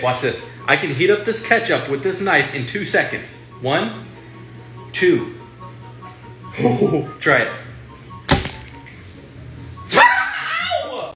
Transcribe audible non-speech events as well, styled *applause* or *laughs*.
Watch this. I can heat up this ketchup with this knife in two seconds. One, two. *laughs* Try it.